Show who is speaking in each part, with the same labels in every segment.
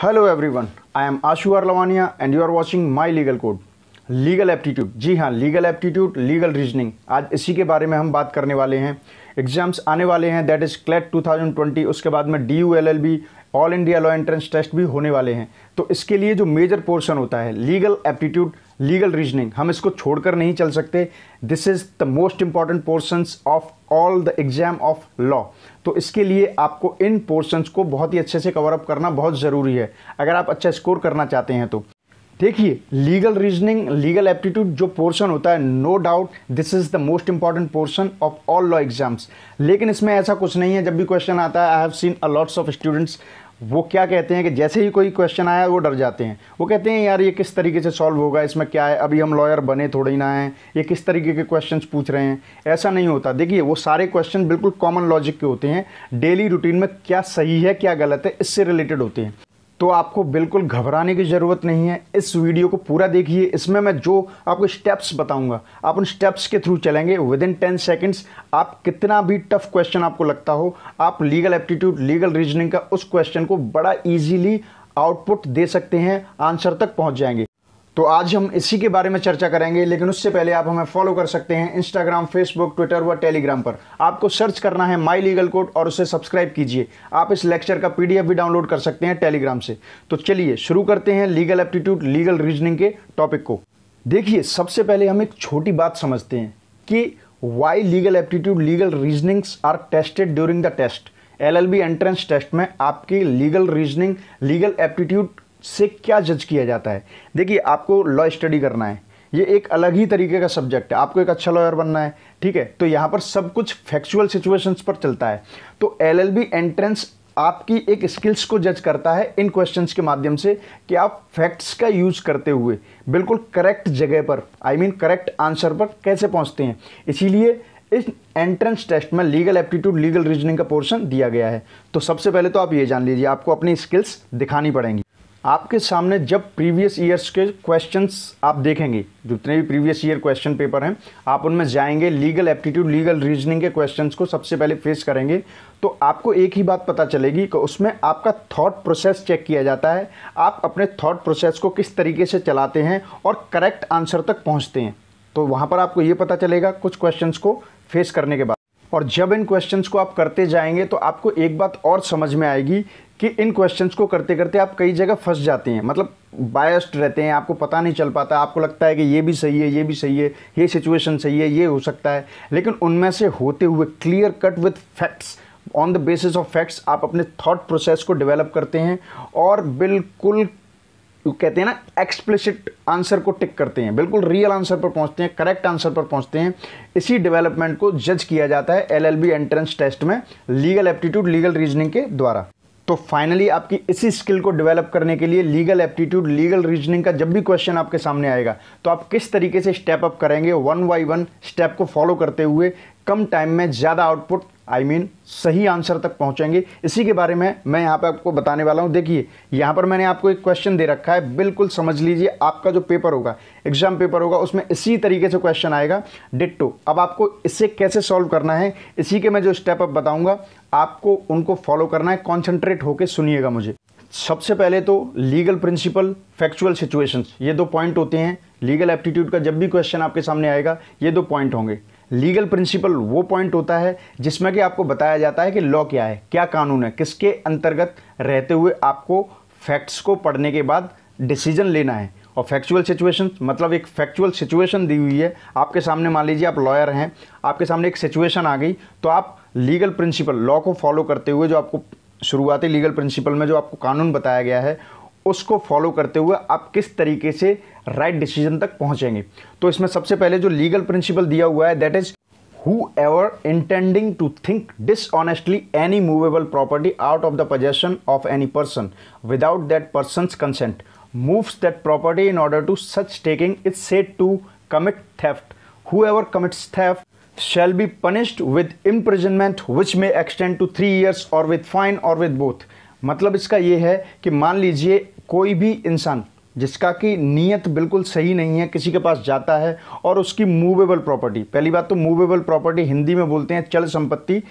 Speaker 1: Hello everyone I am Ashu Aralvania and you are watching my legal code legal aptitude जी हाँ legal aptitude legal reasoning आज इसी के बारे में हम बात करने वाले हैं। एग्ज़ाम्स आने वाले हैं दैट इज़ क्लेट 2020 उसके बाद में D U L L B all India law entrance test भी होने वाले हैं। तो इसके लिए जो मेजर पोर्शन होता है लीगल एप्टीट्यूड लीगल रीजनिंग, हम इसको छोड़कर नहीं चल सकते। This is the most important portions of all the exam of law तो इसके लिए आपको इन पोर्शंस को बहुत ही अच्छे से कवर अप करना बहुत ज़रूरी है। अगर आप अच्छा स्कोर करना चाहते हैं तो। देखिए लीगल रीजनिंग लीगल एप्टीट्यूड जो पोर्शन होता है no doubt this is the most important portion of all law exams लेकिन इसमें ऐसा कुछ नहीं है, जब भी क्वेश्चन आता है I have seen a lots of students वो क्या कहते हैं कि जैसे ही कोई क्वेश्चन आया, वो डर जाते हैं। वो कहते हैं, यार, ये किस तरीके से सॉल्व होगा? इसमें क्या है? अभी हम लॉयर बने थोड़े ही ना हैं। ये किस तरीके के क्वेश्चंस पूछ रहे हैं? ऐसा नहीं होता। देखिए, वो सारे क्वेश्चन बिल्कुल कॉमन लॉजिक के होते हैं। डेली रूटीन में क्या सही है, क्या गलत है, इससे रिलेटेड होते हैं। तो आपको बिल्कुल घबराने की ज़रूरत नहीं है। इस वीडियो को पूरा देखिए। इसमें मैं जो आपको स्टेप्स बताऊँगा, आप उन स्टेप्स के थ्रू चलेंगे। विद इन टेन सेकेंड्स आप कितना भी टफ क्वेश्चन आपको लगता हो, आप लीगल एप्टीट्यूड लीगल रीजनिंग का उस क्वेश्चन को बड़ा ईजीली आउटपुट दे सकते हैं आंसर तक पहुँच जाएँगे। तो आज हम इसी के बारे में चर्चा करेंगे, लेकिन उससे पहले आप हमें फॉलो कर सकते हैं इंस्टाग्राम फेसबुक ट्विटर व टेलीग्राम पर। आपको सर्च करना है माई लीगल कोड और उसे सब्सक्राइब कीजिए। आप इस लेक्चर का पीडीएफ भी डाउनलोड कर सकते हैं टेलीग्राम से। तो चलिए शुरू करते हैं लीगल एप्टीट्यूड लीगल रीजनिंग के टॉपिक को। देखिए, सबसे पहले हम एक छोटी बात समझते हैं कि why legal aptitude legal reasonings are tested during the test L entrance test में आपकी लीगल रीजनिंग लीगल एप्टीट्यूड से क्या जज किया जाता है? देखिए, आपको लॉ स्टडी करना है। ये एक अलग ही तरीके का सब्जेक्ट है। आपको एक अच्छा लॉयर बनना है, ठीक है? तो यहाँ पर सब कुछ फैक्चुअल सिचुएशंस पर चलता है। तो एलएलबी एंट्रेंस आपकी एक स्किल्स को जज करता है इन क्वेश्चंस के माध्यम से कि आप फैक्ट्स का यूज़ करते हुए बिल्कुल करेक्ट जगह पर आई मीन करेक्ट आंसर पर कैसे पहुँचते हैं। इसीलिए इस एंट्रेंस टेस्ट में लीगल एप्टीट्यूड लीगल रीजनिंग का पोर्शन दिया गया है। तो सबसे पहले तो आप ये जान लीजिए, आपको अपनी स्किल्स दिखानी पड़ेंगी। आपके सामने जब प्रीवियस ईयर्स के क्वेश्चंस आप देखेंगे, जितने भी प्रीवियस ईयर क्वेश्चन पेपर हैं, आप उनमें जाएँगे लीगल एप्टीट्यूड लीगल रीजनिंग के क्वेश्चंस को सबसे पहले फेस करेंगे तो आपको एक ही बात पता चलेगी कि उसमें आपका थॉट प्रोसेस चेक किया जाता है, आप अपने थॉट प्रोसेस को किस तरीके से चलाते हैं और करेक्ट आंसर तक पहुँचते हैं। तो वहाँ पर आपको ये पता चलेगा कुछ क्वेश्चन को फेस करने के बाद। और जब इन क्वेश्चंस को आप करते जाएँगे तो आपको एक बात और समझ में आएगी कि इन क्वेश्चंस को करते करते आप कई जगह फंस जाते हैं। मतलब बायस्ड रहते हैं, आपको पता नहीं चल पाता, आपको लगता है कि ये भी सही है, ये भी सही है, ये सिचुएशन सही है, ये हो सकता है। लेकिन उनमें से होते हुए clear cut with facts on the basis of facts आप अपने थॉट प्रोसेस को डेवलप करते हैं और बिल्कुल कहते हैं ना एक्सप्लिसिट आंसर को टिक करते हैं। बिल्कुल रियल आंसर पर पहुँचते हैं करेक्ट आंसर पर पहुँचते हैं। इसी डेवलपमेंट को जज किया जाता है एलएलबी एंट्रेंस टेस्ट में लीगल एप्टीट्यूड लीगल रीजनिंग के द्वारा। तो फाइनली आपकी इसी स्किल को डेवलप करने के लिए लीगल एप्टीट्यूड लीगल रीजनिंग का जब भी क्वेश्चन आपके सामने आएगा तो आप किस तरीके से स्टेप अप करेंगे वन बाई वन स्टेप को फॉलो करते हुए कम टाइम में ज़्यादा output I I mean mean, सही आंसर तक पहुँचेंगे। इसी के बारे में मैं यहाँ पे आपको बताने वाला हूँ। देखिए यहाँ पर मैंने आपको एक क्वेश्चन दे रखा है। बिल्कुल समझ लीजिए आपका जो पेपर होगा एग्ज़ाम पेपर होगा उसमें इसी तरीके से क्वेश्चन आएगा। डिट्टो अब आपको इसे कैसे सॉल्व करना है इसी के मैं जो स्टेप अप बताऊँगा। आपको उनको फॉलो करना है कॉन्सेंट्रेट होकर सुनिएगा मुझे। सबसे पहले तो लीगल प्रिंसिपल फैक्चुअल सिचुएशंस ये दो पॉइंट होते हैं। लीगल एप्टीट्यूड का जब भी क्वेश्चन आपके सामने आएगा, ये दो पॉइंट होंगे। लीगल प्रिंसिपल वो पॉइंट होता है जिसमें कि आपको बताया जाता है कि लॉ क्या है, क्या कानून है, किसके अंतर्गत रहते हुए आपको फैक्ट्स को पढ़ने के बाद डिसीज़न लेना है। और फैक्चुअल सिचुएशन मतलब एक फैक्चुअल सिचुएशन दी हुई है। आपके सामने मान लीजिए आप लॉयर हैं, आपके सामने एक सिचुएशन आ गई तो आप लीगल प्रिंसिपल, लॉ को फॉलो करते हुए जो आपको शुरुआती लीगल प्रिंसिपल में जो आपको कानून बताया गया है, उसको फॉलो करते हुए आप किस तरीके से राइट right डिसीज़न तक पहुँचेंगे। तो इसमें सबसे पहले जो लीगल प्रिंसिपल दिया हुआ है that is whoever intending to think dishonestly any movable property out of the possession of any person without that person consent moves that property in order to such taking it's set to commit theft whoever commits theft shall be punished with imprisonment which may extend to three years or with fine or with both. मतलब इसका ये है कि मान लीजिए कोई भी इंसान, जिसका कि नीयत बिल्कुल सही नहीं है, किसी के पास जाता है और उसकी मूवेबल प्रॉपर्टी पहली बात तो मूवेबल प्रॉपर्टी हिंदी में बोलते हैं चल संपत्ति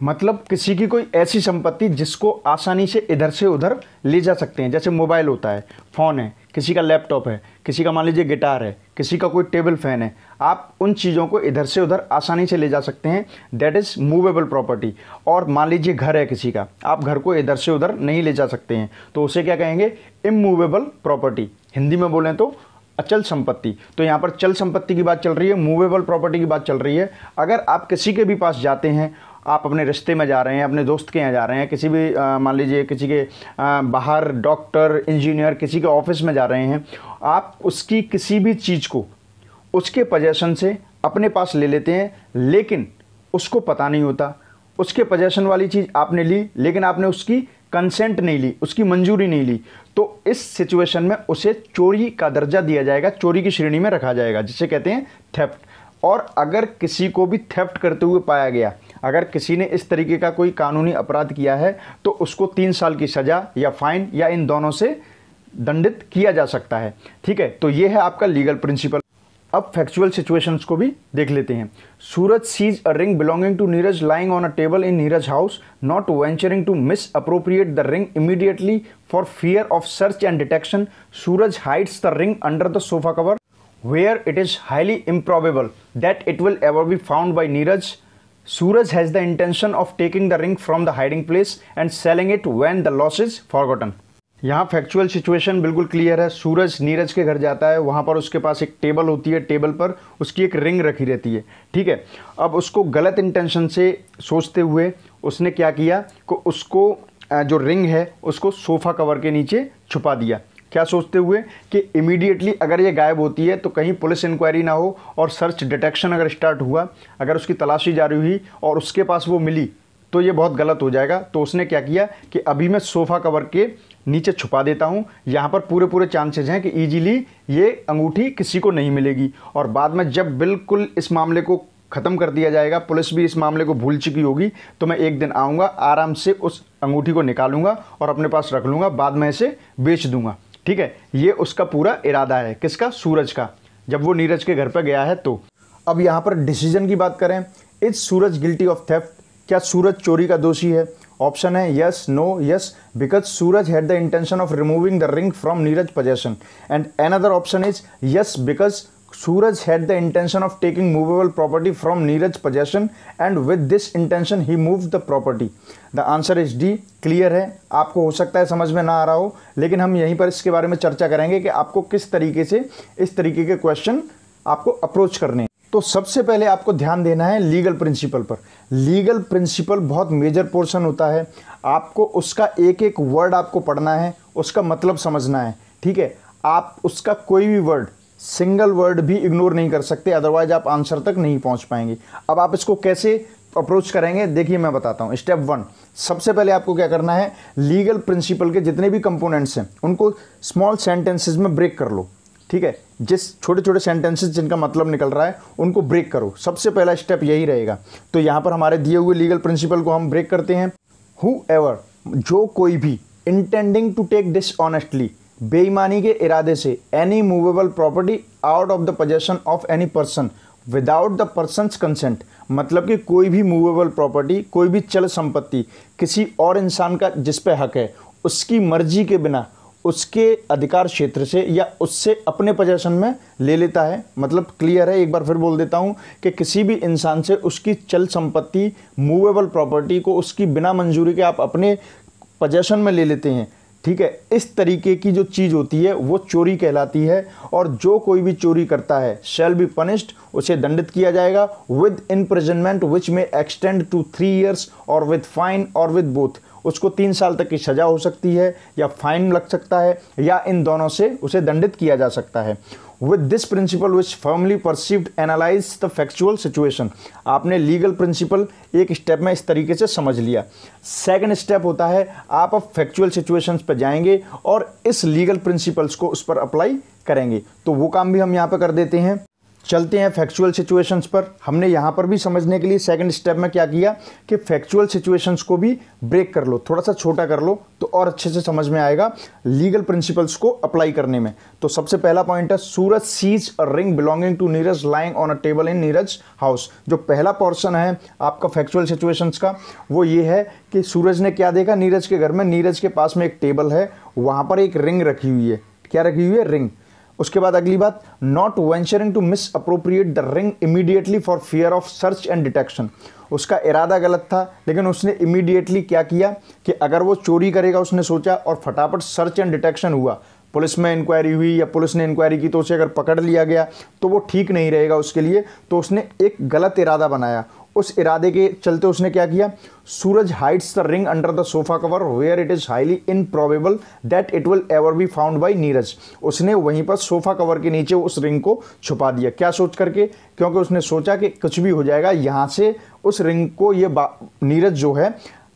Speaker 1: मतलब किसी की कोई ऐसी संपत्ति जिसको आसानी से इधर से उधर ले जा सकते हैं, जैसे मोबाइल होता है फ़ोन है किसी का लैपटॉप है, किसी का मान लीजिए गिटार है, किसी का कोई टेबल फ़ैन है, आप उन चीज़ों को इधर से उधर आसानी से ले जा सकते हैं। दैट इज़ मूवेबल प्रॉपर्टी और मान लीजिए घर है किसी का, आप घर को इधर से उधर नहीं ले जा सकते हैं। तो उसे क्या कहेंगे? इमूवेबल प्रॉपर्टी हिंदी में बोलें तो अचल संपत्ति। तो यहाँ पर चल संपत्ति की बात चल रही है मूवेबल प्रॉपर्टी की बात चल रही है। अगर आप किसी के भी पास जाते हैं आप अपने रिश्ते में जा रहे हैं अपने दोस्त के यहाँ जा रहे हैं किसी भी मान लीजिए किसी के आ, बाहर डॉक्टर इंजीनियर किसी के ऑफ़िस में जा रहे हैं आप उसकी किसी भी चीज़ को उसके पजेशन से अपने पास ले लेते हैं लेकिन उसको पता नहीं होता। उसके पजेशन वाली चीज़ आपने ली लेकिन आपने उसकी कंसेंट नहीं ली उसकी मंजूरी नहीं ली तो इस सिचुएशन में उसे चोरी का दर्जा दिया जाएगा चोरी की श्रेणी में रखा जाएगा जिसे कहते हैं थेफ्ट और अगर किसी को भी थेफ्ट करते हुए पाया गया अगर किसी ने इस तरीके का कोई कानूनी अपराध किया है तो उसको तीन साल की सज़ा या फाइन या इन दोनों से दंडित किया जा सकता है। ठीक है? तो ये है आपका लीगल प्रिंसिपल। अब फैक्चुअल सिचुएशंस को भी देख लेते हैं। Suraj sees a ring belonging to Neeraj lying on a table in Neeraj house not venturing to misappropriate the ring immediately for fear of search and detection Suraj hides the ring under the sofa cover where it is highly improbable that it will ever be found by Neeraj. Suraj has the intention of taking the ring from the hiding place and selling it when the loss is forgotten. यहाँ factual situation बिल्कुल clear है। सूरज नीरज के घर जाता है। वहाँ पर उसके पास एक टेबल होती है। टेबल पर उसकी एक रिंग रखी रहती है। ठीक है? अब उसको गलत इंटेंशन से सोचते हुए उसने क्या किया कि उसको जो रिंग है, उसको सोफ़ा कवर के नीचे छुपा दिया। क्या सोचते हुए कि इमीडिएटली अगर ये गायब होती है तो कहीं पुलिस इंक्वायरी ना हो और सर्च डिटेक्शन अगर स्टार्ट हुआ, अगर उसकी तलाशी जारी हुई और उसके पास वो मिली तो ये बहुत गलत हो जाएगा। तो उसने क्या किया कि अभी मैं सोफ़ा कवर के नीचे छुपा देता हूँ। यहाँ पर पूरे पूरे चांसेस हैं कि ईजीली ये अंगूठी किसी को नहीं मिलेगी। और बाद में जब बिल्कुल इस मामले को ख़त्म कर दिया जाएगा, पुलिस भी इस मामले को भूल चुकी होगी तो मैं एक दिन आऊँगा, आराम से उस अंगूठी को निकालूँगा और अपने पास रख लूँगा, बाद में इसे बेच दूँगा। ठीक है, ये उसका पूरा इरादा है। किसका? सूरज का। जब वो नीरज के घर पर गया है तो। अब यहाँ पर डिसीज़न की बात करें is Suraj guilty of theft क्या सूरज चोरी का दोषी है? ऑप्शन है yes no yes because Suraj had the intention of removing the ring from Neeraj possession and another option is yes because Suraj had the intention of taking movable property from Neeraj possession and with this intention he moved the property. The answer is D. Clear है। आपको हो सकता है समझ में ना आ रहा हो, लेकिन हम यहीं पर इसके बारे में चर्चा करेंगे कि आपको किस तरीके से, इस तरीके के क्वेश्चन आपको अप्रोच करने हैं। तो सबसे पहले आपको ध्यान देना है लीगल प्रिंसिपल पर। लीगल प्रिंसिपल बहुत मेजर पोर्शन होता है। आपको उसका एक एक वर्ड आपको पढ़ना है, उसका मतलब समझना है। ठीक है? आप उसका कोई भी वर्ड सिंगल वर्ड भी इग्नोर नहीं कर सकते अदरवाइज़ आप आंसर तक नहीं पहुँच पाएँगे। अब आप इसको कैसे अप्रोच करेंगे, देखिए मैं बताता हूँ। स्टेप वन सबसे पहले आपको क्या करना है लीगल प्रिंसिपल के जितने भी कंपोनेंट्स हैं, उनको स्मॉल सेंटेंसेस में ब्रेक कर लो। ठीक है? जिस छोटे छोटे सेंटेंसेस जिनका मतलब निकल रहा है, उनको ब्रेक करो। सबसे पहला स्टेप यही रहेगा। तो यहाँ पर हमारे दिए हुए लीगल प्रिंसिपल को हम ब्रेक करते हैं। हु एवर जो कोई भी intending to take dishonestly बेईमानी के इरादे से any movable property out of the possession of any person without the person's consent मतलब कि कोई भी मूवेबल प्रॉपर्टी कोई भी चल संपत्ति किसी और इंसान का जिस पे हक है, उसकी मर्ज़ी के बिना, उसके अधिकार क्षेत्र से या उससे अपने पोजेशन में ले लेता है। मतलब क्लियर है, एक बार फिर बोल देता हूँ कि किसी भी इंसान से उसकी चल संपत्ति मूवेबल प्रॉपर्टी को उसकी बिना मंजूरी के आप अपने पोजेशन में ले लेते हैं। ठीक है, इस तरीके की जो चीज़ होती है, वो चोरी कहलाती है और जो कोई भी चोरी करता है शेल बी पनिश्ड उसे दंडित किया जाएगा with imprisonment which may extend to three years और विद फाइन और विद बोथ उसको तीन साल तक की सज़ा हो सकती है या फाइन लग सकता है या इन दोनों से उसे दंडित किया जा सकता है। With this principle which firmly perceived analyse the factual situation आपने लीगल प्रिंसिपल एक स्टेप में इस तरीके से समझ लिया। सेकेंड स्टेप होता है, आप अब फैक्चुअल सिचुएशंस पर जाएँगे और इस लीगल प्रिंसिपल्स को उस पर अप्लाई करेंगे। तो वो काम भी हम यहाँ पर कर देते हैं। चलते हैं फैक्चुअल सिचुएशंस पर। हमने यहाँ पर भी समझने के लिए सेकंड स्टेप में क्या किया कि फैक्चुअल सिचुएशंस को भी ब्रेक कर लो, थोड़ा सा छोटा कर लो तो और अच्छे से समझ में आएगा लीगल प्रिंसिपल्स को अप्लाई करने में। तो सबसे पहला पॉइंट है, Suraj sees a ring belonging to Neeraj lying on a table in Neeraj house जो पहला पोर्सन है आपका फैक्चुअल सिचुएशंस का, वो ये है कि सूरज ने क्या देखा? नीरज के घर में नीरज के पास में एक टेबल है, वहाँ पर एक रिंग रखी हुई है। क्या रखी हुई है? रिंग उसके बाद अगली बात not venturing to misappropriate the ring immediately for fear of search and detection उसका इरादा गलत था, लेकिन उसने इमीडिएटली क्या किया कि अगर वो चोरी करेगा, उसने सोचा और फटाफट सर्च एंड डिटेक्शन हुआ। पुलिस में इंक्वायरी हुई या पुलिस ने इंक्वायरी की तो उसे अगर पकड़ लिया गया तो वो ठीक नहीं रहेगा उसके लिए तो उसने एक गलत इरादा बनाया। उस इरादे के चलते उसने क्या किया? Suraj hides the ring under the sofa cover where it is highly improbable that it will ever be found by Neeraj. उसने वहीं पर सोफा कवर के नीचे उस रिंग को छुपा दिया। क्या सोच करके? क्योंकि उसने सोचा कि कुछ भी हो जाएगा, यहाँ से उस रिंग को ये नीरज जो है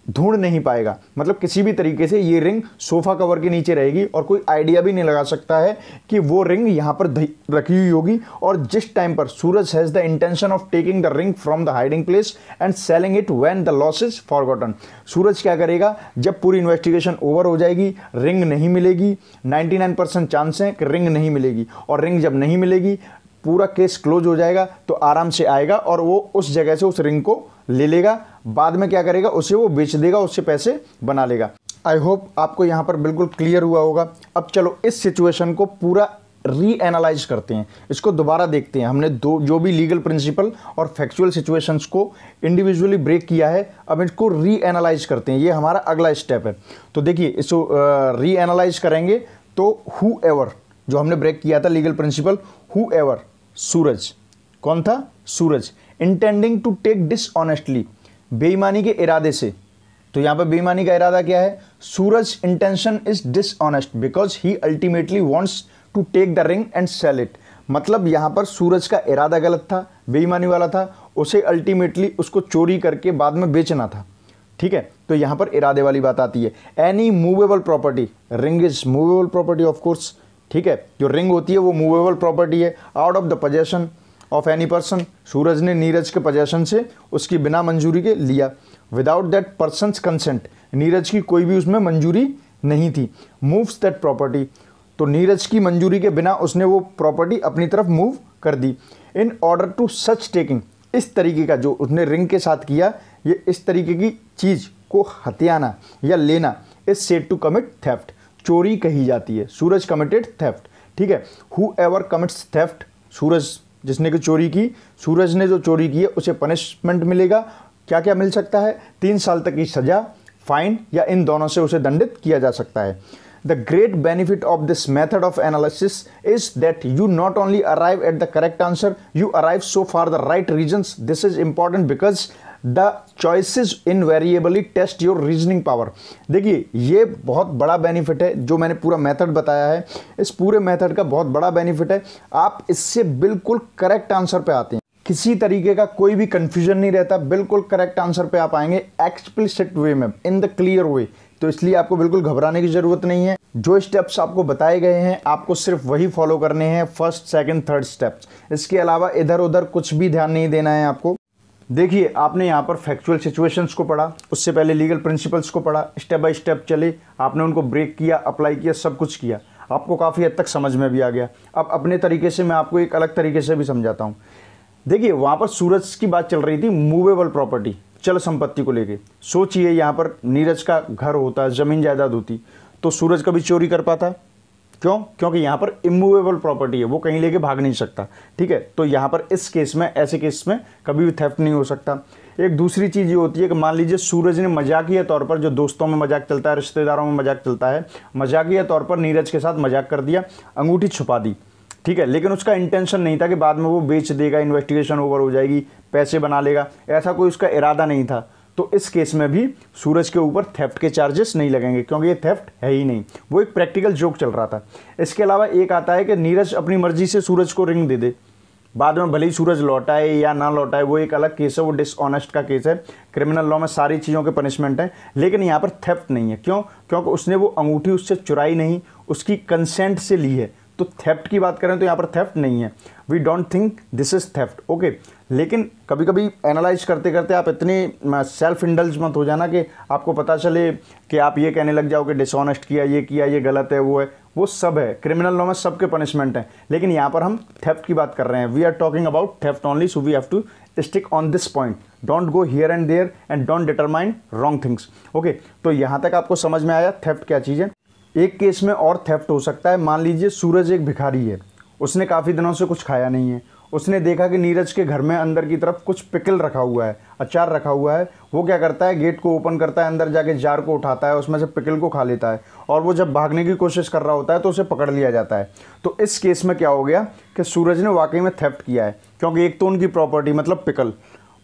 Speaker 1: ढूंढ नहीं पाएगा। मतलब किसी भी तरीके से ये रिंग सोफा कवर के नीचे रहेगी और कोई आइडिया भी नहीं लगा सकता है कि वो रिंग यहाँ पर रखी हुई होगी और जिस टाइम पर Suraj has the intention of taking the ring from the hiding place and selling it when the loss is forgotten Suraj क्या करेगा? जब पूरी इन्वेस्टिगेशन ओवर हो जाएगी रिंग नहीं मिलेगी 99 चांस है कि रिंग नहीं मिलेगी। और रिंग जब नहीं मिलेगी, पूरा केस क्लोज हो जाएगा तो आराम से आएगा और वो उस जगह से उस रिंग को ले लेगा, बाद में क्या करेगा, उसे वो बेच देगा, उससे पैसे बना लेगा। आई होप आपको यहाँ पर बिल्कुल क्लियर हुआ होगा। अब चलो, इस सिचुएशन को पूरा री एनालाइज करते हैं। इसको दोबारा देखते हैं। हमने दो, जो भी लीगल प्रिंसिपल और फैक्चुअल सिचुएशंस को इंडिविजुअली ब्रेक किया है, अब इसको री एनालाइज करते हैं। ये हमारा अगला स्टेप है। तो देखिए, इसको री एनालाइज करेंगे तो हु एवर जो हमने ब्रेक किया था legal principle whoever Suraj. कौन था? Suraj. Intending to take dishonestly बेईमानी के इरादे से। तो यहाँ पर बेईमानी का इरादा क्या है? Suraj intention is dishonest because he ultimately wants to take the ring and sell it मतलब यहाँ पर सूरज का इरादा गलत था, बेईमानी वाला था, उसे अल्टीमेटली उसको चोरी करके बाद में बेचना था। ठीक है? तो यहाँ पर इरादे वाली बात आती है। Any movable property ring is movable property of course ठीक है? जो रिंग होती है वो मूवेबल प्रॉपर्टी है out of the possession of any person Suraj ने नीरज के पोजेशन से उसकी बिना मंजूरी के लिया without that person consent Neeraj की कोई भी उसमें मंजूरी नहीं थी मूव्स दैट प्रॉपर्टी तो नीरज की मंजूरी के बिना उसने वो प्रॉपर्टी अपनी तरफ़ मूव कर दी in order to such taking इस तरीके का जो उसने रिंग के साथ किया ये इस तरीके की चीज़ को हथियाना या लेना is set to commit theft चोरी कही जाती है सूरज कमिटेड थेफ्ट ठीक है whoever commits theft Suraj जिसने की चोरी की, सूरज ने जो चोरी की है, उसे पनिशमेंट मिलेगा। क्या क्या मिल सकता है? तीन साल तक की सज़ा फाइन या इन दोनों से उसे दंडित किया जा सकता है। The great benefit of this method of analysis is that you not only arrive at the correct answer you arrive so far the right reasons this is important because the choices invariably test your reasoning power. देखिए, ये बहुत बड़ा benefit है, जो मैंने पूरा method बताया है। इस पूरे मेथड का बहुत बड़ा बेनिफिट है। आप इससे बिल्कुल करेक्ट आंसर पे आते हैं। किसी तरीके का कोई भी कंफ्यूजन नहीं रहता। बिल्कुल करेक्ट आंसर पे आप आएँगे एक्सप्लिसिट वे में इन द क्लियर वे तो इसलिए आपको बिल्कुल घबराने की ज़रूरत नहीं है। जो स्टेप्स आपको बताए गए हैं, आपको सिर्फ़ वही फॉलो करने हैं फ़र्स्ट सेकंड थर्ड स्टेप्स इसके अलावा इधर उधर कुछ भी ध्यान नहीं देना है आपको। देखिए, आपने यहाँ पर फैक्चुअल सिचुएशंस को पढ़ा, उससे पहले लीगल प्रिंसिपल्स को पढ़ा स्टेप बाय स्टेप चले, आपने उनको ब्रेक किया अप्लाई किया, सब कुछ किया। आपको काफ़ी हद तक समझ में भी आ गया। अब अपने तरीके से मैं आपको एक अलग तरीके से भी समझाता हूँ। देखिए, वहाँ पर सूरज की बात चल रही थी मूवेबल प्रॉपर्टी चल संपत्ति को लेके। सोचिए, यहाँ पर नीरज का घर होता, ज़मीन जायदाद होती तो सूरज कभी चोरी कर पाता? क्यों? क्योंकि यहाँ पर इमूवेबल प्रॉपर्टी है, वो कहीं लेके भाग नहीं सकता, ठीक है? तो यहाँ पर इस केस में, ऐसे केस में कभी भी थेफ्ट नहीं हो सकता। एक दूसरी चीज़ ये होती है कि मान लीजिए सूरज ने मजाकिया तौर पर, जो दोस्तों में मज़ाक चलता है, रिश्तेदारों में मज़ाक चलता है, मजाकिया तौर पर नीरज के साथ मज़ाक कर दिया, अंगूठी छुपा दी, ठीक है? लेकिन उसका इंटेंशन नहीं था कि बाद में वो बेच देगा इन्वेस्टिगेशन ओवर हो जाएगी, पैसे बना लेगा, ऐसा कोई उसका इरादा नहीं था। तो इस केस में भी सूरज के ऊपर थेफ्ट के चार्जेस नहीं लगेंगे, क्योंकि ये थेफ्ट है ही नहीं। वो एक प्रैक्टिकल जोक चल रहा था। इसके अलावा एक आता है कि नीरज अपनी मर्ज़ी से सूरज को रिंग दे दे। बाद में भले ही सूरज लौटाए या ना लौटाए, वो एक अलग केस है, वो डिसऑनेस्ट का केस है। क्रिमिनल लॉ में सारी चीज़ों के पनिशमेंट हैं, लेकिन यहाँ पर थेफ्ट नहीं है। क्यों? क्योंकि उसने वो अंगूठी उससे चुराई नहीं, उसकी कंसेंट से ली है। तो थेफ्ट की बात करें तो यहाँ पर थेफ्ट नहीं है। We don't think this is theft okay लेकिन कभी कभी एनालाइज करते करते आप इतने सेल्फ इंडल्ज मत हो जाना कि आपको पता चले कि आप ये कहने लग जाओ कि डिसऑनेस्ट किया, ये किया, ये गलत है, वो है। वो सब है। क्रिमिनल लॉ में सबके पनिशमेंट हैं। लेकिन यहाँ पर हम थेफ्ट की बात कर रहे हैं। We are talking about theft only so we have to stick on this point don't go here and there and don't determine wrong things okay तो यहाँ तक आपको समझ में आया थेफ्ट क्या चीज़ है? एक केस में और थेफ्ट हो सकता है। मान लीजिए सूरज एक भिखारी है। उसने काफ़ी दिनों से कुछ खाया नहीं है। उसने देखा कि नीरज के घर में अंदर की तरफ़ कुछ पिकल रखा हुआ है, अचार रखा हुआ है। वो क्या करता है? गेट को ओपन करता है, अंदर जाके जार को उठाता है, उसमें से पिकल को खा लेता है और वो जब भागने की कोशिश कर रहा होता है तो उसे पकड़ लिया जाता है। तो इस केस में क्या हो गया कि सूरज ने वाकई में थेफ्ट किया है, क्योंकि एक तो उनकी प्रॉपर्टी मतलब पिकल,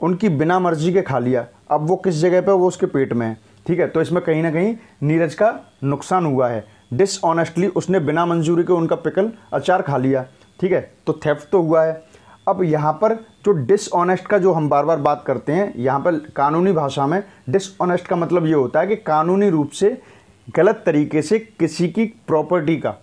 Speaker 1: उनकी बिना मर्ज़ी के खा लिया। अब वो किस जगह पर वो उसके पेट में है। ठीक है? तो इसमें कहीं ना कहीं नीरज का नुकसान हुआ है। डिसऑनेस्टली उसने बिना मंजूरी के उनका पिकल अचार खा लिया। ठीक है? तो थेफ्ट तो हुआ है। अब यहाँ पर जो डिसऑनेस्ट का जो हम बार बार बात करते हैं, यहाँ पर कानूनी भाषा में डिसऑनेस्ट का मतलब ये होता है कि कानूनी रूप से गलत तरीके से किसी की प्रॉपर्टी का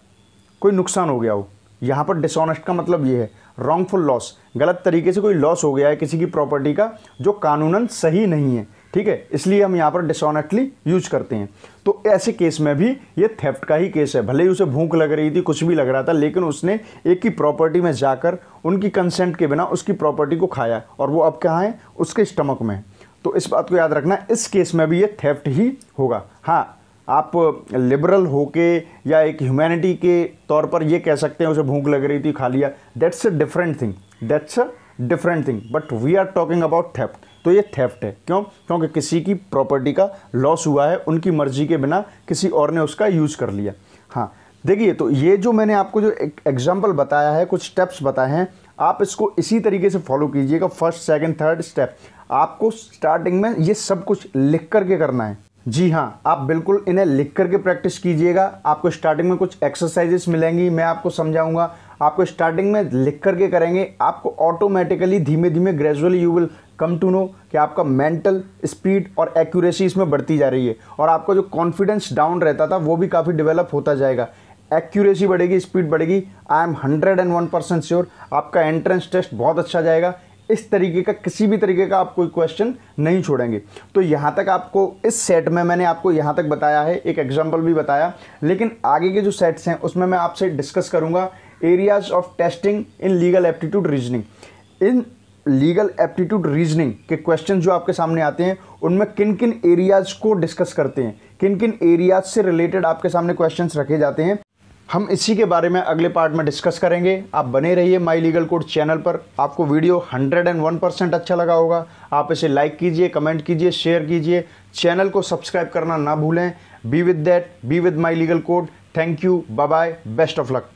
Speaker 1: कोई नुकसान हो गया हो। यहाँ पर डिसऑनेस्ट का मतलब ये है। रॉन्गफुल लॉस गलत तरीके से कोई लॉस हो गया है किसी की प्रॉपर्टी का जो कानूनन सही नहीं है। ठीक है? इसलिए हम यहाँ पर डिसऑनेस्टली यूज़ करते हैं। तो ऐसे केस में भी ये थेफ्ट का ही केस है। भले ही उसे भूख लग रही थी, कुछ भी लग रहा था, लेकिन उसने एक ही प्रॉपर्टी में जाकर उनकी कंसेंट के बिना उसकी प्रॉपर्टी को खाया और वो अब कहाँ है? उसके स्टमक में। तो इस बात को याद रखना, इस केस में भी ये थेफ्ट ही होगा। हाँ आप लिबरल होके या एक ह्यूमैनिटी के तौर पर ये कह सकते हैं, उसे भूख लग रही थी, खा लिया। That's a different thing that's a different thing but we are talking about theft तो ये थेफ्ट है। क्यों? क्योंकि किसी की प्रॉपर्टी का लॉस हुआ है, उनकी मर्ज़ी के बिना किसी और ने उसका यूज़ कर लिया। हाँ देखिए तो ये जो मैंने आपको जो एग्ज़ाम्पल बताया है, कुछ स्टेप्स बताए हैं, आप इसको इसी तरीके से फॉलो कीजिएगा। फ़र्स्ट सेकंड थर्ड स्टेप आपको स्टार्टिंग में ये सब कुछ लिख करके करना है। जी हाँ आप बिल्कुल इन्हें लिख करके प्रैक्टिस कीजिएगा। आपको स्टार्टिंग में कुछ एक्सरसाइजेस मिलेंगी, मैं आपको समझाऊँगा। आपको स्टार्टिंग में लिख करके करेंगे, आपको ऑटोमेटिकली धीमे धीमे gradually you will come to know कि आपका मेंटल स्पीड और एक्यूरेसी इसमें बढ़ती जा रही है। और आपका जो कॉन्फिडेंस डाउन रहता था, वो भी काफ़ी डेवलप होता जाएगा। एक्यूरेसी बढ़ेगी स्पीड बढ़ेगी। I am hundred and one percent sure आपका एंट्रेंस टेस्ट बहुत अच्छा जाएगा। इस तरीके का, किसी भी तरीके का आप कोई क्वेश्चन नहीं छोड़ेंगे। तो यहाँ तक आपको, इस सेट में मैंने आपको यहाँ तक बताया है, एक एग्ज़ाम्पल भी बताया। लेकिन आगे के जो सेट्स हैं, उसमें मैं आपसे डिस्कस करूँगा। Areas of testing in legal aptitude reasoning in legal aptitude reasoning के क्वेश्चन जो आपके सामने आते हैं, उनमें किन किन एरियाज़ को डिस्कस करते हैं? किन किन एरियाज़ से रिलेटेड आपके सामने क्वेश्चन रखे जाते हैं? हम इसी के बारे में अगले पार्ट में डिस्कस करेंगे। आप बने रहिए माई लीगल कोड चैनल पर। आपको वीडियो 101 परसेंट अच्छा लगा होगा। आप इसे लाइक कीजिए कमेंट कीजिए शेयर कीजिए। चैनल को सब्सक्राइब करना ना भूलें। Be with that be with my legal code thank you bye bye best of luck